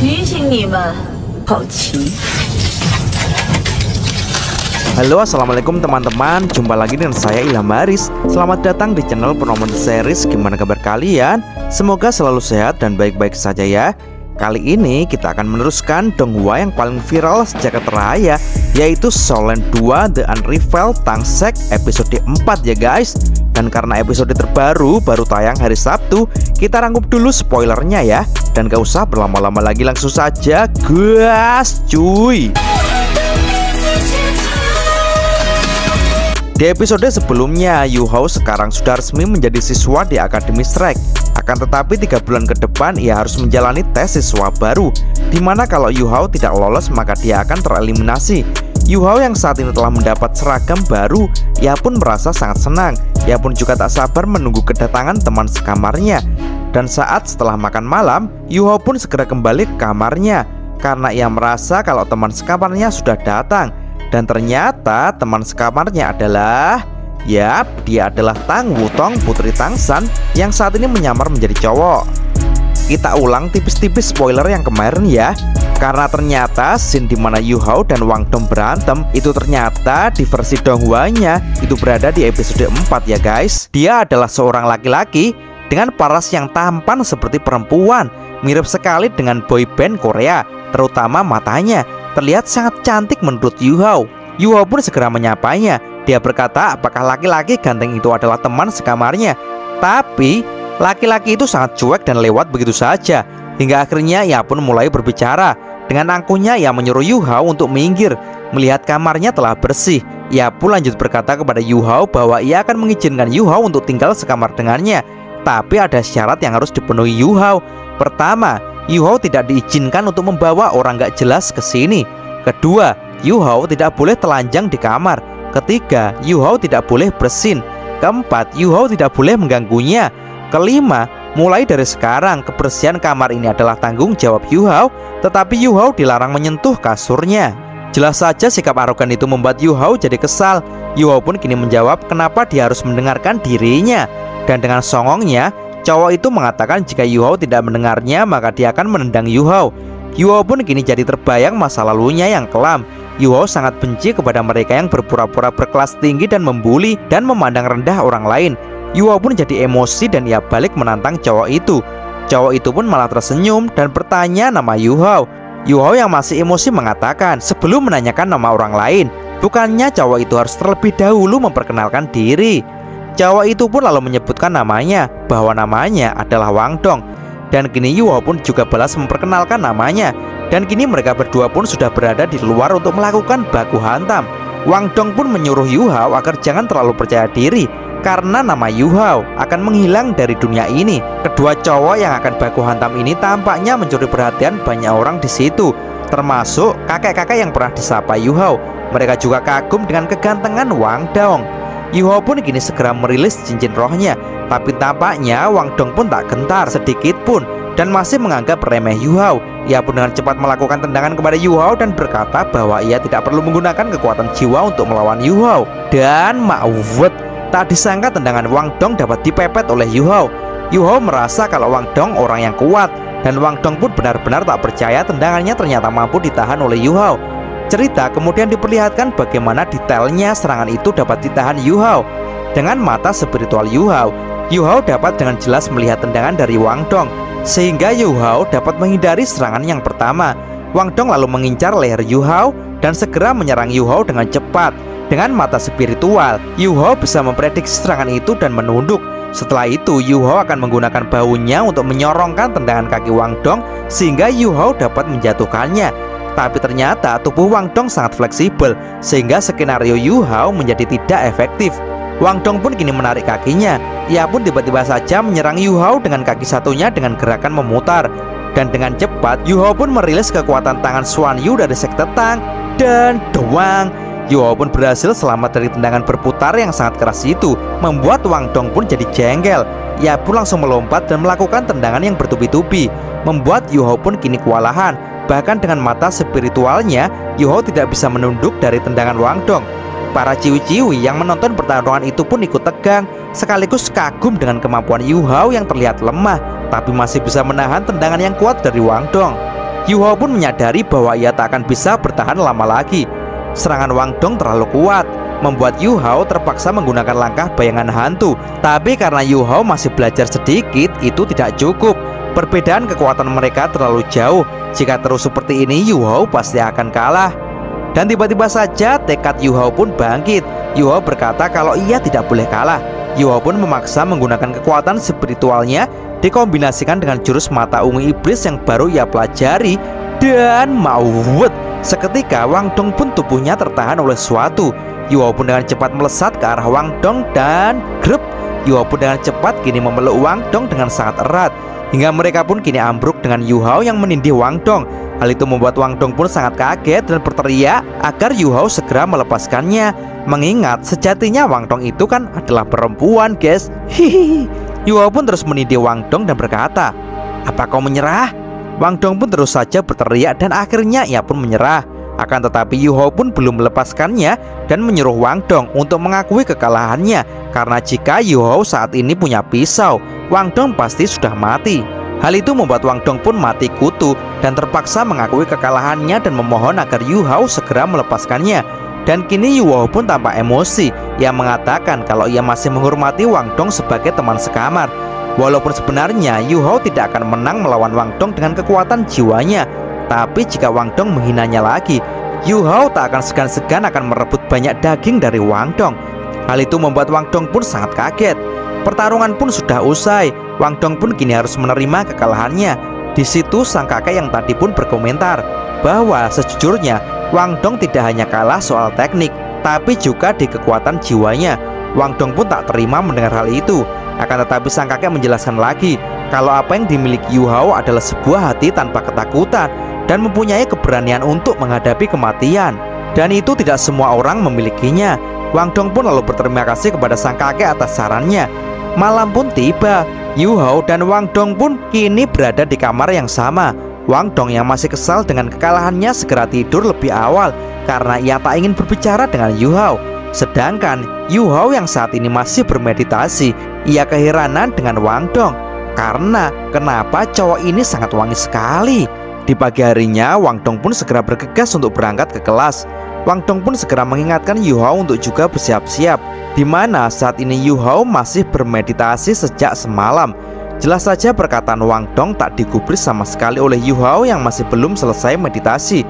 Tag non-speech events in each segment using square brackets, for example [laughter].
提醒你们，好奇。 Halo assalamualaikum teman-teman Jumpa lagi dengan saya Ilham Haris Selamat datang di channel Promoter Series Gimana kabar kalian? Semoga selalu sehat dan baik-baik saja ya Kali ini kita akan meneruskan donghua yang paling viral sejak raya Yaitu Solen 2 The Unrivaled Tangsek episode 4 ya guys Dan karena episode terbaru baru tayang hari Sabtu Kita rangkup dulu spoilernya ya Dan gak usah berlama-lama lagi langsung saja Gas cuy Di episode sebelumnya, Yu Hao sekarang sudah resmi menjadi siswa di Akademi Shrek. Akan tetapi tiga bulan ke depan ia harus menjalani tes siswa baru, di mana kalau Yu Hao tidak lolos maka dia akan tereliminasi. Yu Hao yang saat ini telah mendapat seragam baru, ia pun merasa sangat senang. Ia pun juga tak sabar menunggu kedatangan teman sekamarnya. Dan saat setelah makan malam, Yu Hao pun segera kembali ke kamarnya karena ia merasa kalau teman sekamarnya sudah datang. Dan ternyata teman sekamarnya adalah Yap, dia adalah Tang Wutong Putri Tangsan yang saat ini menyamar menjadi cowok Kita ulang tipis-tipis spoiler yang kemarin ya Karena ternyata scene di mana Yu Hao dan Wang Dong berantem Itu ternyata di versi Donghuanya Itu berada di episode 4 ya guys Dia adalah seorang laki-laki dengan paras yang tampan seperti perempuan Mirip sekali dengan boy band Korea Terutama matanya terlihat sangat cantik menurut Yu Hao. Yu Hao pun segera menyapanya. Dia berkata apakah laki-laki ganteng itu adalah teman sekamarnya. Tapi laki-laki itu sangat cuek dan lewat begitu saja. Hingga akhirnya ia pun mulai berbicara. Dengan angkuhnya ia menyuruh Yu Hao untuk minggir. Melihat kamarnya telah bersih. Ia pun lanjut berkata kepada Yu Hao bahwa ia akan mengizinkan Yu Hao untuk tinggal sekamar dengannya. Tapi ada syarat yang harus dipenuhi Yu Hao. Pertama, Yu Hao tidak diizinkan untuk membawa orang gak jelas ke sini. Kedua, Yu Hao tidak boleh telanjang di kamar. Ketiga, Yu Hao tidak boleh bersin. Keempat, Yu Hao tidak boleh mengganggunya. Kelima, mulai dari sekarang kebersihan kamar ini adalah tanggung jawab Yu Hao, tetapi Yu Hao dilarang menyentuh kasurnya. Jelas saja sikap arogan itu membuat Yu Hao jadi kesal. Yu Hao pun kini menjawab kenapa dia harus mendengarkan dirinya. Dan dengan songongnya, Cowok itu mengatakan jika Yu Hao tidak mendengarnya maka dia akan menendang Yu Hao. Yu Hao pun kini jadi terbayang masa lalunya yang kelam. Yu Hao sangat benci kepada mereka yang berpura-pura berkelas tinggi dan membuli dan memandang rendah orang lain. Yu Hao pun jadi emosi dan ia balik menantang cowok itu. Cowok itu pun malah tersenyum dan bertanya nama Yu Hao. Yu Hao yang masih emosi mengatakan sebelum menanyakan nama orang lain, bukannya cowok itu harus terlebih dahulu memperkenalkan diri. Cowok itu pun lalu menyebutkan namanya bahwa namanya adalah Wang Dong dan kini Yu Hao pun juga balas memperkenalkan namanya dan kini mereka berdua pun sudah berada di luar untuk melakukan baku hantam. Wang Dong pun menyuruh Yu Hao agar jangan terlalu percaya diri karena nama Yu Hao akan menghilang dari dunia ini. Kedua cowok yang akan baku hantam ini tampaknya mencuri perhatian banyak orang di situ, termasuk kakek-kakek yang pernah disapa Yu Hao. Mereka juga kagum dengan kegantengan Wang Dong. Yu Hao pun kini segera merilis cincin rohnya Tapi tampaknya Wang Dong pun tak gentar sedikit pun Dan masih menganggap remeh Yu Hao Ia pun dengan cepat melakukan tendangan kepada Yu Hao Dan berkata bahwa ia tidak perlu menggunakan kekuatan jiwa untuk melawan Yu Hao Dan ma'uwet Tak disangka tendangan Wang Dong dapat dipepet oleh Yu Hao Yu Hao merasa kalau Wang Dong orang yang kuat Dan Wang Dong pun benar-benar tak percaya tendangannya ternyata mampu ditahan oleh Yu Hao Cerita kemudian diperlihatkan bagaimana detailnya serangan itu dapat ditahan Yu Hao. Dengan mata spiritual Yu Hao, Yu Hao dapat dengan jelas melihat tendangan dari Wang Dong, sehingga Yu Hao dapat menghindari serangan yang pertama. Wang Dong lalu mengincar leher Yu Hao dan segera menyerang Yu Hao dengan cepat. Dengan mata spiritual, Yu Hao bisa memprediksi serangan itu dan menunduk. Setelah itu, Yu Hao akan menggunakan baunya untuk menyorongkan tendangan kaki Wang Dong sehingga Yu Hao dapat menjatuhkannya. Tapi ternyata tubuh Wang Dong sangat fleksibel sehingga skenario Yu Hao menjadi tidak efektif. Wang Dong pun kini menarik kakinya. Ia pun tiba-tiba saja menyerang Yu Hao dengan kaki satunya dengan gerakan memutar. Dan dengan cepat Yu Hao pun merilis kekuatan tangan Xuan Yu dari sekte Tang dan doang. Yu Hao pun berhasil selamat dari tendangan berputar yang sangat keras itu, membuat Wang Dong pun jadi jengkel. Ia pun langsung melompat dan melakukan tendangan yang bertubi-tubi, membuat Yu Hao pun kini kewalahan. Bahkan dengan mata spiritualnya, Yu Hao tidak bisa menunduk dari tendangan Wang Dong. Para ciwi-ciwi yang menonton pertarungan itu pun ikut tegang, sekaligus kagum dengan kemampuan Yu Hao yang terlihat lemah, tapi masih bisa menahan tendangan yang kuat dari Wang Dong. Yu Hao pun menyadari bahwa ia tak akan bisa bertahan lama lagi. Serangan Wang Dong terlalu kuat, membuat Yu Hao terpaksa menggunakan langkah bayangan hantu. Tapi karena Yu Hao masih belajar sedikit, itu tidak cukup. Perbedaan kekuatan mereka terlalu jauh. Jika terus seperti ini, Yu Hao pasti akan kalah. Dan tiba-tiba saja tekad Yu Hao pun bangkit. Yu Hao berkata kalau ia tidak boleh kalah. Yu Hao pun memaksa menggunakan kekuatan spiritualnya dikombinasikan dengan jurus mata ungu iblis yang baru ia pelajari dan maut. Seketika Wang Dong pun tubuhnya tertahan oleh suatu. Yu Hao pun dengan cepat melesat ke arah Wang Dong dan grup. Yu Hao pun dengan cepat kini memeluk Wang Dong dengan sangat erat. Hingga mereka pun kini ambruk dengan Yu Hao yang menindih Wang Dong. Hal itu membuat Wang Dong pun sangat kaget dan berteriak agar Yu Hao segera melepaskannya. Mengingat sejatinya Wang Dong itu kan adalah perempuan, guys. [laughs] Hihihi. Yu Hao pun terus menindih Wang Dong dan berkata, "Apa kau menyerah?" Wang Dong pun terus saja berteriak dan akhirnya ia pun menyerah. Akan tetapi Yu Hao pun belum melepaskannya dan menyuruh Wang Dong untuk mengakui kekalahannya karena jika Yu Hao saat ini punya pisau, Wang Dong pasti sudah mati. Hal itu membuat Wang Dong pun mati kutu dan terpaksa mengakui kekalahannya dan memohon agar Yu Hao segera melepaskannya. Dan kini Yu Hao pun tampak emosi. Ia mengatakan kalau ia masih menghormati Wang Dong sebagai teman sekamar. Walaupun sebenarnya Yu Hao tidak akan menang melawan Wang Dong dengan kekuatan jiwanya, tapi jika Wang Dong menghinanya lagi, Yu Hao tak akan segan-segan akan merebut banyak daging dari Wang Dong. Hal itu membuat Wang Dong pun sangat kaget. Pertarungan pun sudah usai. Wang Dong pun kini harus menerima kekalahannya. Di situ sang kakek yang tadi pun berkomentar bahwa sejujurnya Wang Dong tidak hanya kalah soal teknik, tapi juga di kekuatan jiwanya. Wang Dong pun tak terima mendengar hal itu. Akan tetapi sang kakek menjelaskan lagi kalau apa yang dimiliki Yu Hao adalah sebuah hati tanpa ketakutan dan mempunyai keberanian untuk menghadapi kematian. Dan itu tidak semua orang memilikinya. Wang Dong pun lalu berterima kasih kepada sang kakek atas sarannya. Malam pun tiba. Yu Hao dan Wang Dong pun kini berada di kamar yang sama. Wang Dong yang masih kesal dengan kekalahannya segera tidur lebih awal karena ia tak ingin berbicara dengan Yu Hao. Sedangkan Yu Hao yang saat ini masih bermeditasi, ia keheranan dengan Wang Dong karena kenapa cowok ini sangat wangi sekali. Di pagi harinya, Wang Dong pun segera bergegas untuk berangkat ke kelas. Wang Dong pun segera mengingatkan Yu Hao untuk juga bersiap-siap, di mana saat ini Yu Hao masih bermeditasi sejak semalam. Jelas saja perkataan Wang Dong tak digubris sama sekali oleh Yu Hao yang masih belum selesai meditasi.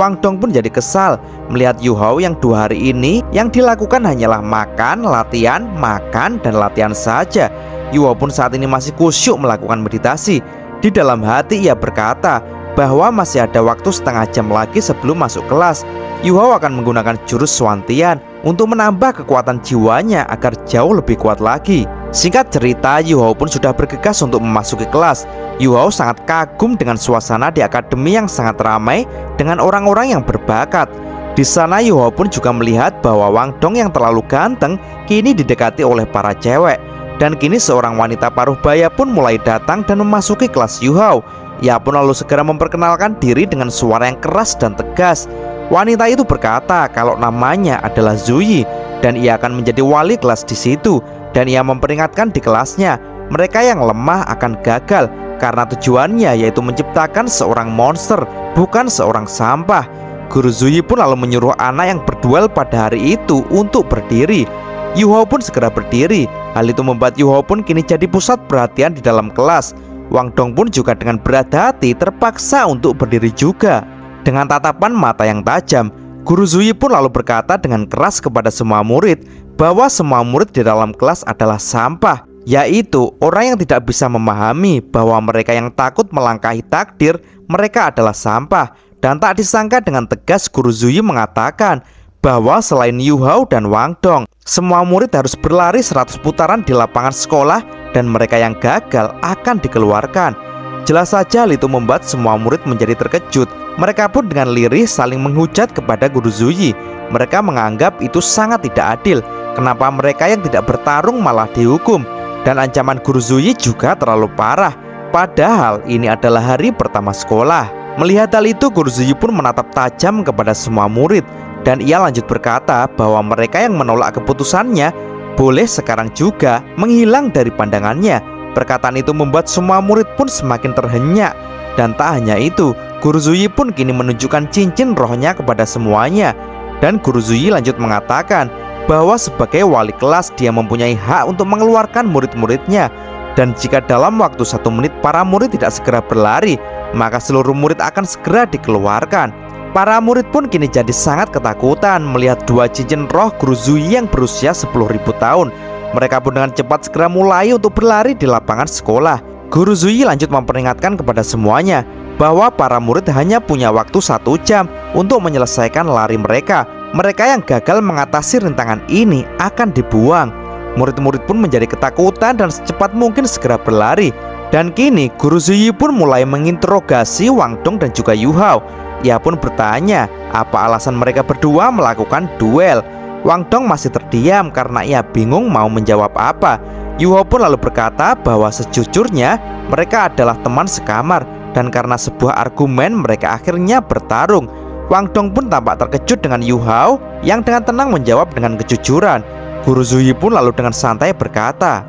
Wang Dong pun jadi kesal melihat Yu Hao yang dua hari ini yang dilakukan hanyalah makan, latihan, makan, dan latihan saja. Yu Hao pun saat ini masih kusyuk melakukan meditasi. Di dalam hati ia berkata, bahwa masih ada waktu setengah jam lagi sebelum masuk kelas. Yu Hao akan menggunakan jurus Swantian untuk menambah kekuatan jiwanya agar jauh lebih kuat lagi. Singkat cerita, Yu Hao pun sudah bergegas untuk memasuki kelas. Yu Hao sangat kagum dengan suasana di akademi yang sangat ramai dengan orang-orang yang berbakat. Di sana Yu Hao pun juga melihat bahwa Wang Dong yang terlalu ganteng kini didekati oleh para cewek. Dan kini seorang wanita paruh baya pun mulai datang dan memasuki kelas Yu Hao. Ia pun lalu segera memperkenalkan diri dengan suara yang keras dan tegas. Wanita itu berkata kalau namanya adalah Zuyi dan ia akan menjadi wali kelas di situ dan ia memperingatkan di kelasnya mereka yang lemah akan gagal karena tujuannya yaitu menciptakan seorang monster bukan seorang sampah. Guru Zuyi pun lalu menyuruh anak yang berduel pada hari itu untuk berdiri. Yu Hao pun segera berdiri. Hal itu membuat Yu Hao pun kini jadi pusat perhatian di dalam kelas. Wang Dong pun juga dengan berat hati terpaksa untuk berdiri juga. Dengan tatapan mata yang tajam, Guru Zuyi pun lalu berkata dengan keras kepada semua murid bahwa semua murid di dalam kelas adalah sampah, yaitu orang yang tidak bisa memahami bahwa mereka yang takut melangkahi takdir, mereka adalah sampah. Dan tak disangka dengan tegas Guru Zuyi mengatakan bahwa selain Yu Hao dan Wang Dong, semua murid harus berlari 100 putaran di lapangan sekolah dan mereka yang gagal akan dikeluarkan. Jelas saja hal itu membuat semua murid menjadi terkejut. Mereka pun dengan lirih saling menghujat kepada Guru Zuyi. Mereka menganggap itu sangat tidak adil. Kenapa mereka yang tidak bertarung malah dihukum? Dan ancaman Guru Zuyi juga terlalu parah. Padahal ini adalah hari pertama sekolah. Melihat hal itu, Guru Zuyi pun menatap tajam kepada semua murid. Dan ia lanjut berkata bahwa mereka yang menolak keputusannya boleh sekarang juga menghilang dari pandangannya Perkataan itu membuat semua murid pun semakin terhenyak Dan tak hanya itu, Guru Zuyi pun kini menunjukkan cincin rohnya kepada semuanya Dan Guru Zuyi lanjut mengatakan bahwa sebagai wali kelas dia mempunyai hak untuk mengeluarkan murid-muridnya dan jika dalam waktu satu menit para murid tidak segera berlari, maka seluruh murid akan segera dikeluarkan. Para murid pun kini jadi sangat ketakutan melihat dua cincin roh Guru Zui yang berusia 10.000 tahun. Mereka pun dengan cepat segera mulai untuk berlari di lapangan sekolah. Guru Zui lanjut memperingatkan kepada semuanya bahwa para murid hanya punya waktu satu jam untuk menyelesaikan lari mereka. Mereka yang gagal mengatasi rintangan ini akan dibuang. Murid-murid pun menjadi ketakutan dan secepat mungkin segera berlari. Dan kini Guru Ziyi pun mulai menginterogasi Wang Dong dan juga Yu Hao. Ia pun bertanya apa alasan mereka berdua melakukan duel. Wang Dong masih terdiam karena ia bingung mau menjawab apa. Yu Hao pun lalu berkata bahwa sejujurnya mereka adalah teman sekamar dan karena sebuah argumen mereka akhirnya bertarung. Wang Dong pun tampak terkejut dengan Yu Hao yang dengan tenang menjawab dengan kejujuran. Guru Zuyi pun lalu dengan santai berkata,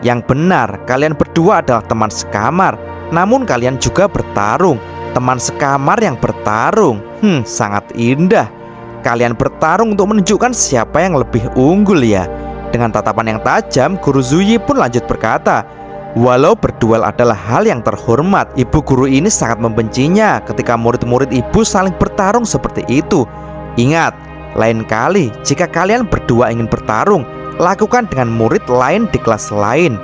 Yang benar, kalian berdua adalah teman sekamar Namun kalian juga bertarung Teman sekamar yang bertarung Hmm, sangat indah Kalian bertarung untuk menunjukkan siapa yang lebih unggul ya Dengan tatapan yang tajam, Guru Zuyi pun lanjut berkata Walau berduel adalah hal yang terhormat Ibu guru ini sangat membencinya ketika murid-murid ibu saling bertarung seperti itu Ingat, lain kali, jika kalian berdua ingin bertarung, lakukan dengan murid lain di kelas lain.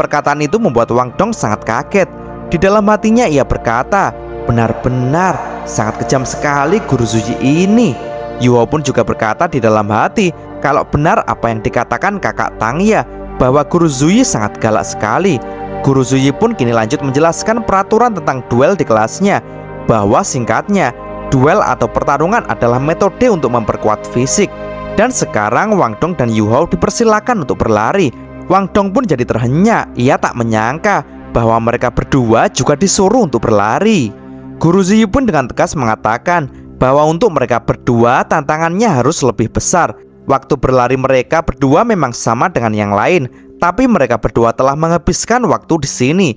Perkataan itu membuat Wang Dong sangat kaget. Di dalam hatinya ia berkata, benar-benar sangat kejam sekali guru Zuji ini. Yuho pun juga berkata di dalam hati, kalau benar apa yang dikatakan kakak Tangya, bahwa guru Zuyi sangat galak sekali. Guru Zuyi pun kini lanjut menjelaskan peraturan tentang duel di kelasnya, bahwa singkatnya, Duel atau pertarungan adalah metode untuk memperkuat fisik. Dan sekarang Wang Dong dan Yu Hao dipersilakan untuk berlari. Wang Dong pun jadi terhenyak Ia tak menyangka bahwa mereka berdua juga disuruh untuk berlari. Guru Ziyu pun dengan tegas mengatakan bahwa untuk mereka berdua tantangannya harus lebih besar Waktu berlari mereka berdua memang sama dengan yang lain Tapi mereka berdua telah menghabiskan waktu di sini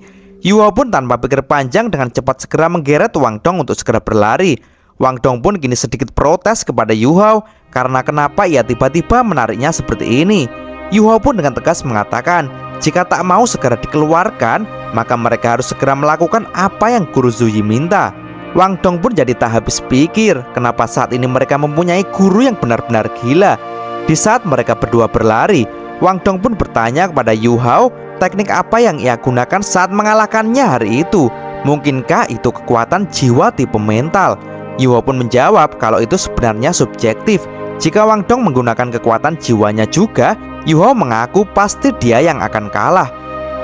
Yuho pun tanpa pikir panjang dengan cepat segera menggeret Wang Dong untuk segera berlari Wang Dong pun kini sedikit protes kepada Yu Hao karena kenapa ia tiba-tiba menariknya seperti ini. Yu Hao pun dengan tegas mengatakan, jika tak mau segera dikeluarkan, maka mereka harus segera melakukan apa yang Guru Zuyi minta. Wang Dong pun jadi tak habis pikir kenapa saat ini mereka mempunyai guru yang benar-benar gila. Di saat mereka berdua berlari, Wang Dong pun bertanya kepada Yu Hao teknik apa yang ia gunakan saat mengalahkannya hari itu. Mungkinkah itu kekuatan jiwa tipe mental? Yuho pun menjawab kalau itu sebenarnya subjektif. Jika Wang Dong menggunakan kekuatan jiwanya juga, Yuho mengaku pasti dia yang akan kalah.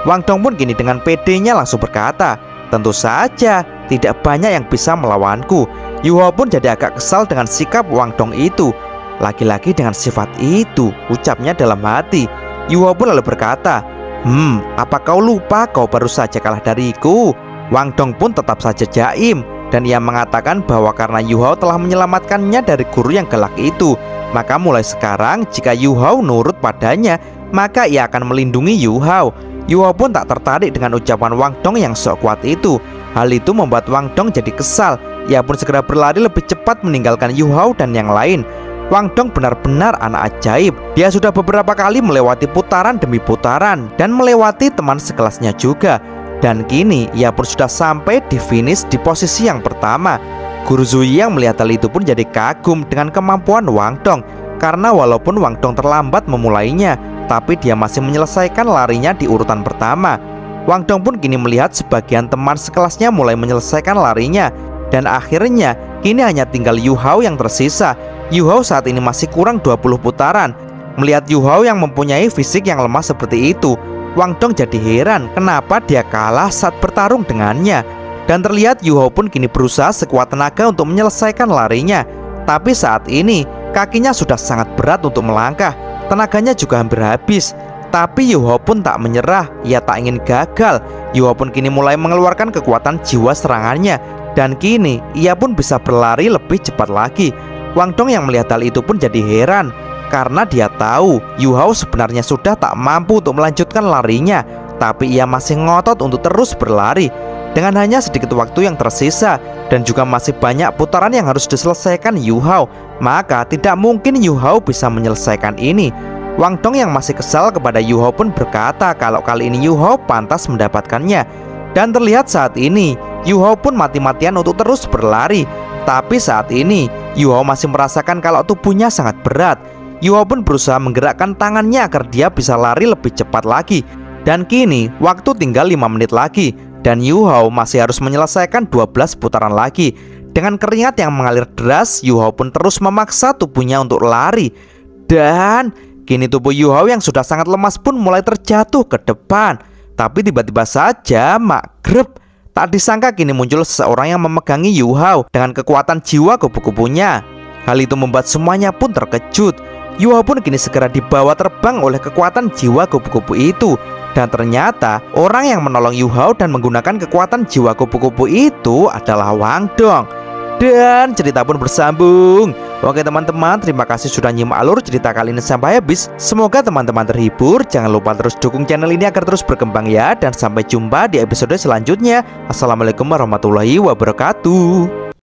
Wang Dong pun kini dengan pedenya langsung berkata, Tentu saja, tidak banyak yang bisa melawanku. Yuho pun jadi agak kesal dengan sikap Wang Dong itu. Laki-laki dengan sifat itu, ucapnya dalam hati. Yuho pun lalu berkata, Hmm, apa kau lupa kau baru saja kalah dariku? Wang Dong pun tetap saja jaim dan ia mengatakan bahwa karena Yu Hao telah menyelamatkannya dari guru yang galak itu, maka mulai sekarang jika Yu Hao nurut padanya, maka ia akan melindungi Yu Hao. Yu Hao pun tak tertarik dengan ucapan Wang Dong yang sok kuat itu. Hal itu membuat Wang Dong jadi kesal. Ia pun segera berlari lebih cepat meninggalkan Yu Hao dan yang lain. Wang Dong benar-benar anak ajaib. Dia sudah beberapa kali melewati putaran demi putaran dan melewati teman sekelasnya juga. Dan kini ia pun sudah sampai di finish di posisi yang pertama. Guru Zui yang melihat hal itu pun jadi kagum dengan kemampuan Wang Dong karena walaupun Wang Dong terlambat memulainya, tapi dia masih menyelesaikan larinya di urutan pertama. Wang Dong pun kini melihat sebagian teman sekelasnya mulai menyelesaikan larinya. Dan akhirnya kini hanya tinggal Yu Hao yang tersisa. Yu Hao saat ini masih kurang 20 putaran. Melihat Yu Hao yang mempunyai fisik yang lemah seperti itu, Wang Dong jadi heran kenapa dia kalah saat bertarung dengannya. Dan terlihat Yu Hao pun kini berusaha sekuat tenaga untuk menyelesaikan larinya. Tapi saat ini kakinya sudah sangat berat untuk melangkah. Tenaganya juga hampir habis tapi Yu Hao pun tak menyerah, ia tak ingin gagal. Yu Hao pun kini mulai mengeluarkan kekuatan jiwa serangannya dan kini ia pun bisa berlari lebih cepat lagi. Wang Dong yang melihat hal itu pun jadi heran karena dia tahu Yu Hao sebenarnya sudah tak mampu untuk melanjutkan larinya. Tapi ia masih ngotot untuk terus berlari Dengan hanya sedikit waktu yang tersisa Dan juga masih banyak putaran yang harus diselesaikan Yu Hao Maka tidak mungkin Yu Hao bisa menyelesaikan ini Wang Dong yang masih kesal kepada Yu Hao pun berkata Kalau kali ini Yu Hao pantas mendapatkannya Dan terlihat saat ini Yu Hao pun mati-matian untuk terus berlari Tapi saat ini Yu Hao masih merasakan kalau tubuhnya sangat berat Yuho pun berusaha menggerakkan tangannya agar dia bisa lari lebih cepat lagi. Dan kini waktu tinggal 5 menit lagi dan Yuho masih harus menyelesaikan 12 putaran lagi. Dengan keringat yang mengalir deras, Yuho pun terus memaksa tubuhnya untuk lari. Dan kini tubuh Yuho yang sudah sangat lemas pun mulai terjatuh ke depan. Tapi tiba-tiba saja mak grep Tak disangka kini muncul seseorang yang memegangi Yuho dengan kekuatan jiwa kupu-kupunya. Hal itu membuat semuanya pun terkejut. Yuho pun kini segera dibawa terbang oleh kekuatan jiwa kupu-kupu itu Dan ternyata orang yang menolong Yuho dan menggunakan kekuatan jiwa kupu-kupu itu adalah Wang Dong Dan cerita pun bersambung Oke teman-teman terima kasih sudah nyimak alur cerita kali ini sampai habis. Semoga teman-teman terhibur. Jangan lupa terus dukung channel ini agar terus berkembang ya. Dan sampai jumpa di episode selanjutnya. Assalamualaikum warahmatullahi wabarakatuh